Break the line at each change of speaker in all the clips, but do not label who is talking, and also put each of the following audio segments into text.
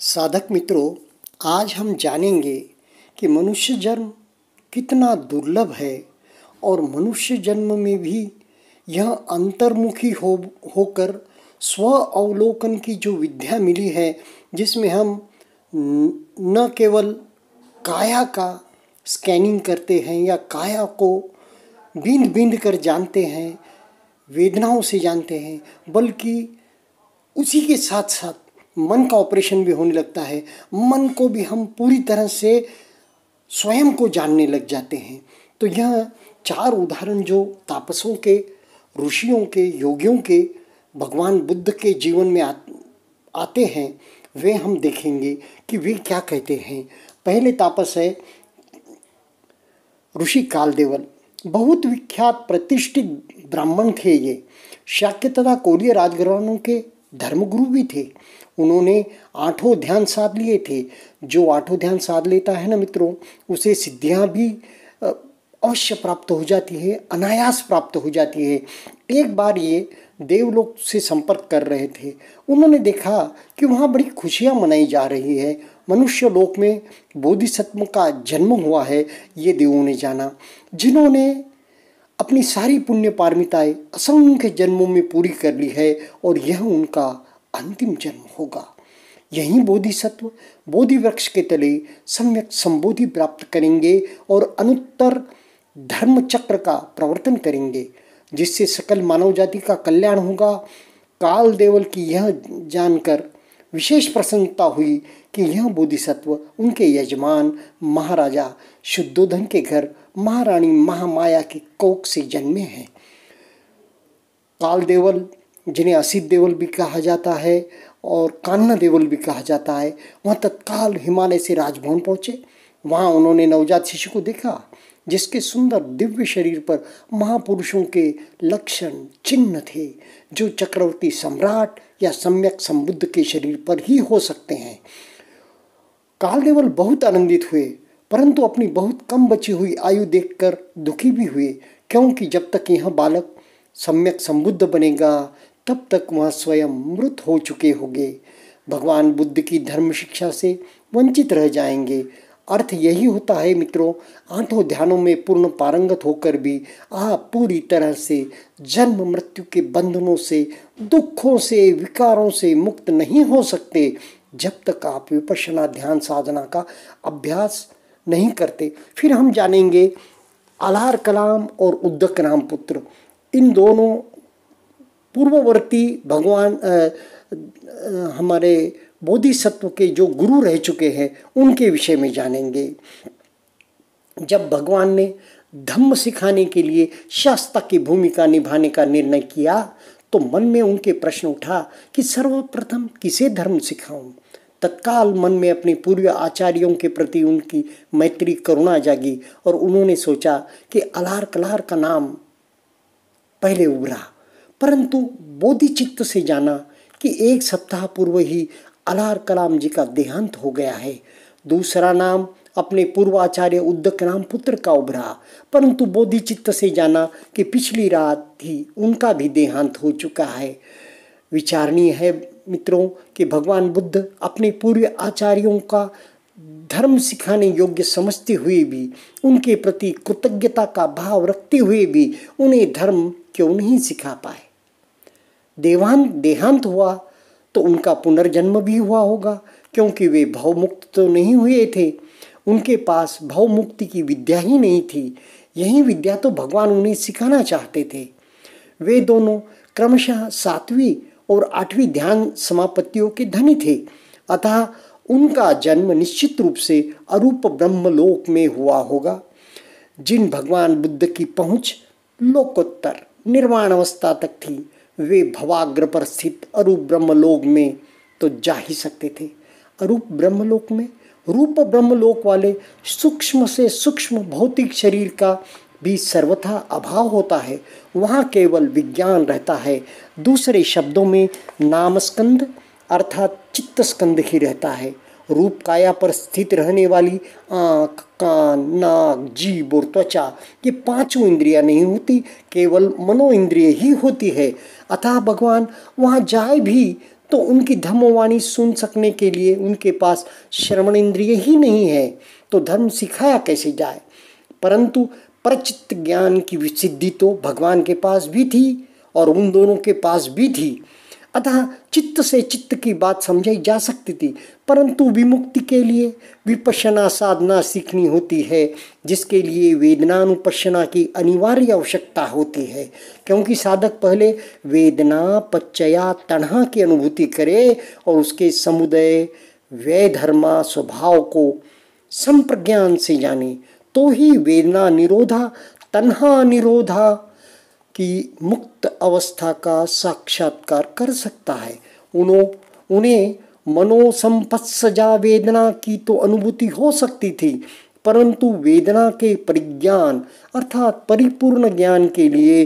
साधक मित्रों, आज हम जानेंगे कि मनुष्य जन्म कितना दुर्लभ है और मनुष्य जन्म में भी यह अंतर्मुखी हो, होकर स्व अवलोकन की जो विद्या मिली है, जिसमें हम न केवल काया का स्कैनिंग करते हैं या काया को बिंद बिंद कर जानते हैं, वेदनाओं से जानते हैं, बल्कि उसी के साथ साथ मन का ऑपरेशन भी होने लगता है। मन को भी हम पूरी तरह से स्वयं को जानने लग जाते हैं। तो यह चार उदाहरण जो तापसों के ऋषियों के योगियों के भगवान बुद्ध के जीवन में आ, आते हैं वे हम देखेंगे कि वे क्या कहते हैं। पहले तापस है ऋषि कालदेवल। बहुत विख्यात प्रतिष्ठित ब्राह्मण थे ये। शाक्य तथा कोरिय राजघरानों के धर्मगुरु भी थे। उन्होंने आठों ध्यान साध लिए थे। जो आठों ध्यान साध लेता है ना मित्रों, उसे सिद्धियाँ भी अवश्य प्राप्त हो जाती है, अनायास प्राप्त हो जाती है। एक बार ये देवलोक से संपर्क कर रहे थे। उन्होंने देखा कि वहाँ बड़ी खुशियाँ मनाई जा रही है। मनुष्य लोक में बोधिसत्व का जन्म हुआ है, ये देवों ने जाना। जिन्होंने अपनी सारी पुण्य पारमिताएँ असंख्य जन्मों में पूरी कर ली है और यह उनका अंतिम जन्म होगा। यही बोधिसत्व बोधि वृक्ष के तले सम्यक संबोधि प्राप्त करेंगे और अनुत्तर धर्म चक्र का प्रवर्तन करेंगे, जिससे सकल मानव जाति का कल्याण होगा। काल देवल की यह जानकर विशेष प्रसन्नता हुई कि यह बोधिसत्व उनके यजमान महाराजा शुद्धोधन के घर महारानी महामाया के कोक से जन्मे हैं। काल देवल जिन्हें असित देवल भी कहा जाता है और कान्ना देवल भी कहा जाता है, वहाँ तत्काल हिमालय से राजभवन पहुँचे। वहाँ उन्होंने नवजात शिशु को देखा, जिसके सुंदर दिव्य शरीर पर महापुरुषों के लक्षण चिन्ह थे, जो चक्रवर्ती सम्राट या सम्यक संबुद्ध के शरीर पर ही हो सकते हैं। कालदेवल बहुत आनंदित हुए, परंतु अपनी बहुत कम बची हुई आयु देखकर दुखी भी हुए, क्योंकि जब तक यह बालक सम्यक संबुद्ध बनेगा तब तक वह स्वयं मृत हो चुके होंगे। भगवान बुद्ध की धर्म शिक्षा से वंचित रह जाएँगे। अर्थ यही होता है मित्रों आठों ध्यानों में पूर्ण पारंगत होकर भी आप पूरी तरह से जन्म मृत्यु के बंधनों से, दुखों से, विकारों से मुक्त नहीं हो सकते। जब तक आप विपशना ध्यान साधना का अभ्यास नहीं करते, फिर हम जानेंगे अलार कलाम और उद्दक राम पुत्र। इन दोनों पूर्ववर्ती भगवान हमारे बोधिसत्व के जो गुरु रह चुके हैं, उनके विषय में जानेंगे। जब भगवान ने धम्म सिखाने के लिए शास्त्र की भूमिका निभाने का निर्णय किया तो मन में उनके प्रश्न उठा कि सर्वप्रथम किसे धर्म सिखाऊं? तत्काल मन में अपने पूर्व आचार्यों के प्रति उनकी मैत्री करुणा जागी और उन्होंने सोचा कि अलार कलार का नाम पहले उभरा। परंतु बोधिचित्त से जाना कि एक सप्ताह पूर्व ही अलार कलाम जी का देहांत हो गया है। दूसरा नाम अपने पूर्वाचार्य उद्दक राम पुत्र का उभरा। परंतु बोधिचित्त से जाना कि पिछली रात ही उनका भी देहांत हो चुका है। विचारणीय है मित्रों कि भगवान बुद्ध अपने पूर्व आचार्यों का धर्म सिखाने योग्य समझते हुए भी, उनके प्रति कृतज्ञता का भाव रखते हुए भी उन्हें धर्म क्यों नहीं सिखा पाए? देवांत देहांत हुआ तो उनका पुनर्जन्म भी हुआ होगा, क्योंकि वे भवमुक्त तो नहीं हुए थे। उनके पास भवमुक्ति की विद्या ही नहीं थी। यही विद्या तो भगवान उन्हें सिखाना चाहते थे। वे दोनों क्रमशः सातवीं और आठवीं ध्यान समापत्तियों के धनी थे। अतः उनका जन्म निश्चित रूप से अरूप ब्रह्मलोक में हुआ होगा, जिन भगवान बुद्ध की पहुँच लोकोत्तर निर्वाण अवस्था तक थी। वे भवाग्र पर स्थित अरूप ब्रह्मलोक में तो जा ही सकते थे। अरूप ब्रह्मलोक में? रूप ब्रह्मलोक वाले सूक्ष्म से सूक्ष्म भौतिक शरीर का भी सर्वथा अभाव होता है। वहाँ केवल विज्ञान रहता है। दूसरे शब्दों में नाम स्कंद अर्थात चित्त स्कंद ही रहता है। रूप काया पर स्थित रहने वाली आँख, कान, नाक, जीभ और त्वचा ये पाँचों इंद्रियाँ नहीं होती, केवल मनो इंद्रिय ही होती है। अतः भगवान, वहाँ जाए भी तो उनकी धर्मवाणी सुन सकने के लिए उनके पास श्रवण इंद्रिय ही नहीं है तो धर्म सिखाया कैसे जाए? परंतु प्रचित ज्ञान की सिद्धि तो भगवान के पास भी थी और उन दोनों के पास भी थी। अतः चित्त से चित्त की बात समझाई जा सकती थी। परंतु विमुक्ति के लिए विपशना साधना सीखनी होती है, जिसके लिए वेदनानुपशना की अनिवार्य आवश्यकता होती है। क्योंकि साधक पहले वेदना, पच्चया तणहा की अनुभूति करे और उसके समुदय व्यय धर्मा स्वभाव को संप्रज्ञान से जाने। तो ही वेदना निरोधा, तन्हा निरोधा की मुक्त अवस्था का साक्षात्कार कर सकता है। उन्हों, उन्हें मनोसंपत्सजा वेदना की तो अनुभूति हो सकती थी, परंतु वेदना के परिज्ञान अर्थात परिपूर्ण ज्ञान के लिए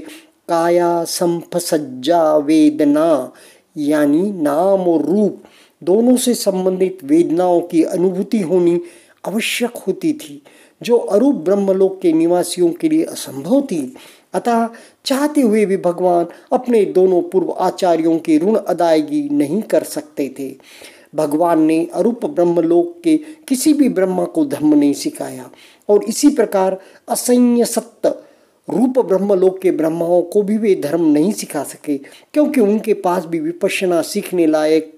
काया संपसज्जा वेदना यानी नाम और रूप दोनों से संबंधित वेदनाओं की अनुभूति होनी आवश्यक होती थी। जो अरूप ब्रह्मलोक के निवासियों के लिए असंभव थी। अतः चाहते हुए भी भगवान अपने दोनों पूर्व आचार्यों की ऋण अदायगी नहीं कर सकते थे। भगवान ने अरूप ब्रह्मलोक के किसी भी ब्रह्मा को धर्म नहीं सिखाया और इसी प्रकार असंय सत्य रूप ब्रह्मलोक के ब्रह्माओं को भी वे धर्म नहीं सिखा सके, क्योंकि उनके पास भी विपशना सीखने लायक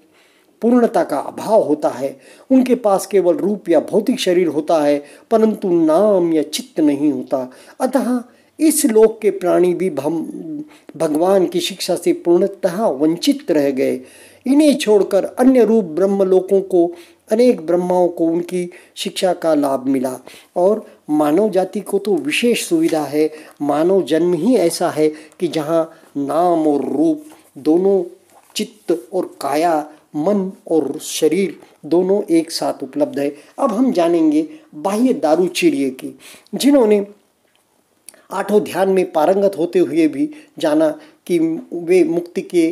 पूर्णता का अभाव होता है। उनके पास केवल रूप या भौतिक शरीर होता है, परंतु नाम या चित्त नहीं होता। अतः इस लोक के प्राणी भी भगवान की शिक्षा से पूर्णतः वंचित रह गए। इन्हें छोड़कर अन्य रूप ब्रह्म लोकों को, अनेक ब्रह्माओं को उनकी शिक्षा का लाभ मिला। और मानव जाति को तो विशेष सुविधा है। मानव जन्म ही ऐसा है कि जहाँ नाम और रूप, दोनों चित्त और काया मन और शरीर दोनों एक साथ उपलब्ध है। अब हम जानेंगे बाह्य दारू चिड़िए की, जिन्होंने आठों ध्यान में पारंगत होते हुए भी जाना कि वे मुक्ति के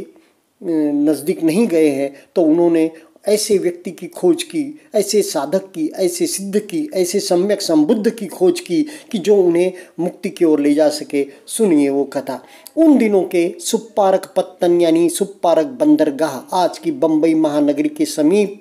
नज़दीक नहीं गए हैं तो उन्होंने ऐसे व्यक्ति की खोज की, ऐसे साधक की, ऐसे सिद्ध की, ऐसे सम्यक संबुद्ध की खोज की कि जो उन्हें मुक्ति की ओर ले जा सके। सुनिए वो कथा। उन दिनों के सुपारक पत्तन यानी सुपारक बंदरगाह, आज की बम्बई महानगरी के समीप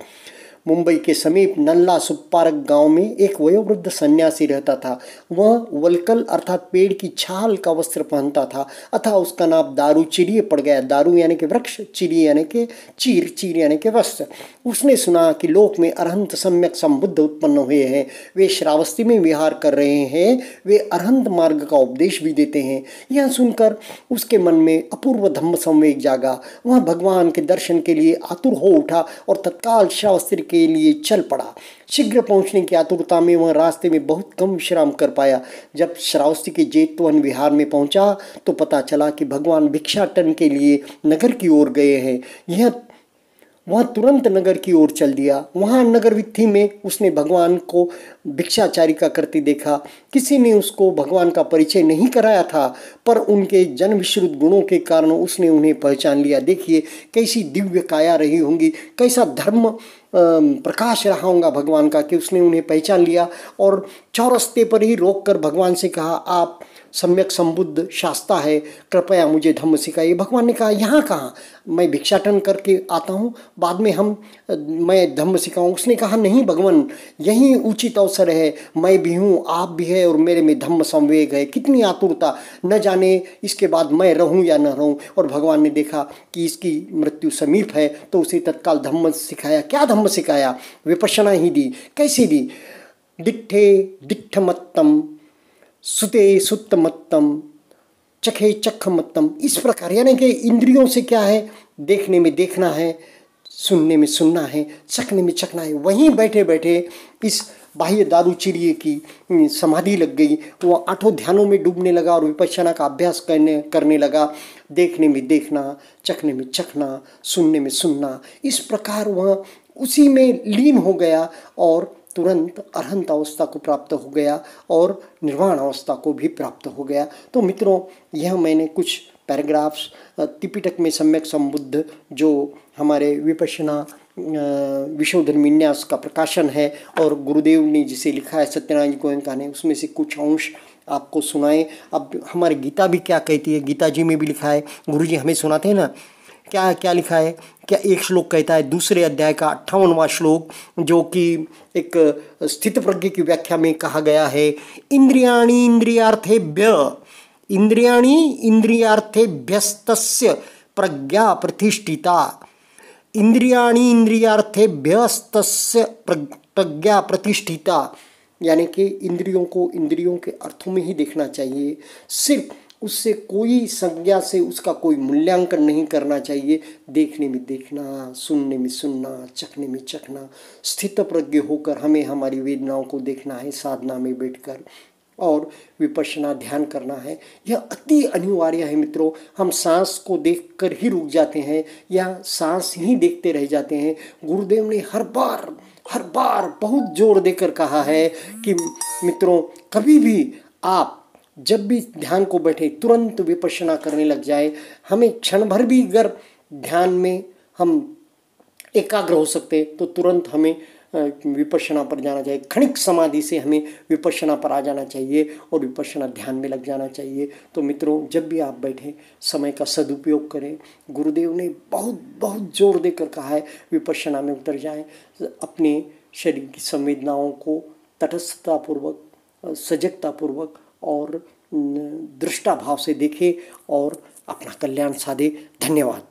मुंबई के समीप नल्ला सुपारक गाँव में एक वयोवृद्ध सन्यासी रहता था। वह वलकल अर्थात पेड़ की छाल का वस्त्र पहनता था, अथा उसका नाम दारू चिड़िए पड़ गया। दारू यानी कि वृक्ष चिड़िए यानी कि चीर चीर यानी कि वस्त्र। उसने सुना कि लोक में अरहंत सम्यक संबुद्ध उत्पन्न हुए हैं। वे श्रावस्ती में विहार कर रहे हैं। वे अरहंत मार्ग का उपदेश भी देते हैं। यह सुनकर उसके मन में अपूर्व धम्म संवेग जागा। वह भगवान के दर्शन के लिए आतुर हो उठा और तत्काल श्रावस्त्री के लिए चल पड़ा। शीघ्र पहुँचने की आतुरता में वह रास्ते में बहुत कम विश्राम कर पाया। जब श्रावस्ती के जेतवन विहार में पहुँचा तो पता चला कि भगवान भिक्षाटन के लिए नगर की ओर गए हैं। यह वह तुरंत नगर की ओर चल दिया। वहाँ नगर विथी में उसने भगवान को भिक्षाचारिका करते देखा। किसी ने उसको भगवान का परिचय नहीं कराया था, पर उनके जन विश्रुत गुणों के कारण उसने उन्हें पहचान लिया। देखिए, कैसी दिव्य काया रही होंगी, कैसा धर्म प्रकाश रहा होगा भगवान का कि उसने उन्हें पहचान लिया और चौरस्ते पर ही रोक कर भगवान से कहा, आप सम्यक संबुद्ध शास्ता है, कृपया मुझे धम्म सिखाइए। भगवान ने कहा, यहाँ कहाँ? मैं भिक्षाटन करके आता हूँ, बाद में हम, मैं धम्म सिखाऊँ। उसने कहा, नहीं भगवान, यही उचित अवसर है। मैं भी हूँ, आप भी है और मेरे में धम्म संवेग है। कितनी आतुरता, न जाने इसके बाद मैं रहूँ या न रहूँ। और भगवान ने देखा कि इसकी मृत्यु समीप है तो उसे तत्काल धम्म सिखाया। क्या धम्म सिखाया? विपशना ही दी। कैसी दी? दिट्ठे दिट्ठमत्तम सुते सुत सुत्तमत्तम, चखे चख मत्तम इस प्रकार, यानी कि इंद्रियों से क्या है? देखने में देखना है, सुनने में सुनना है, चखने में चखना है। वहीं बैठे बैठे इस बाह्य दारू चिड़िए की समाधि लग गई। वो आठों ध्यानों में डूबने लगा और विपक्षना का अभ्यास करने करने लगा। देखने में देखना, चखने में चखना, सुनने में सुनना। इस प्रकार वह उसी में लीन हो गया और तुरंत अरहंत अवस्था को प्राप्त हो गया और निर्वाण अवस्था को भी प्राप्त हो गया। तो मित्रों, यह मैंने कुछ पैराग्राफ्स तिपिटक में सम्यक संबुद्ध जो हमारे विपशना विशोधन विन्यास का प्रकाशन है और गुरुदेव ने जिसे लिखा है सत्यनारायण गोयंका ने, उसमें से कुछ अंश आपको सुनाए। अब हमारी गीता भी क्या कहती है? गीता जी में भी लिखा है गुरु जी हमें सुनाते हैं ना? क्या क्या लिखा है? क्या एक श्लोक कहता है, दूसरे अध्याय का अट्ठावनवा श्लोक, जो कि एक स्थित प्रज्ञ की व्याख्या में कहा गया है, इंद्रियाणी इंद्रियार्थेभ्य इंद्रियाणी इंद्रियार्थेभ्यस्तस्य प्रज्ञा प्रतिष्ठिता। इंद्रियाणी इंद्रियार्थेभ्यस्तस्य प्रज्ञा प्रतिष्ठिता। यानी कि इंद्रियों को इंद्रियों के अर्थों में ही देखना चाहिए। सिर्फ़ उससे कोई संज्ञा से उसका कोई मूल्यांकन नहीं करना चाहिए। देखने में देखना, सुनने में सुनना, चखने में चखना स्थित प्रज्ञ होकर हमें हमारी वेदनाओं को देखना है, साधना में बैठकर। और विपशना ध्यान करना है। यह अति अनिवार्य है मित्रों। हम सांस को देखकर ही रुक जाते हैं या सांस ही देखते रह जाते हैं। गुरुदेव ने हर बार हर बार बहुत ज़ोर देकर कहा है कि मित्रों, कभी भी आप जब भी ध्यान को बैठे, तुरंत विपशना करने लग जाए, हमें क्षण भर भी अगर ध्यान में हम एकाग्र हो सकते तो तुरंत हमें विपशना पर जाना चाहिए। क्षणिक समाधि से हमें विपशना पर आ जाना चाहिए और विपशना ध्यान में लग जाना चाहिए। तो मित्रों, जब भी आप बैठे, समय का सदुपयोग करें। गुरुदेव ने बहुत बहुत ज़ोर देकर कहा है विपशना में उतर जाएँ। अपने शरीर की संवेदनाओं को तटस्थतापूर्वक सजगतापूर्वक और दृष्टा भाव से देखे और अपना कल्याण साधे। धन्यवाद।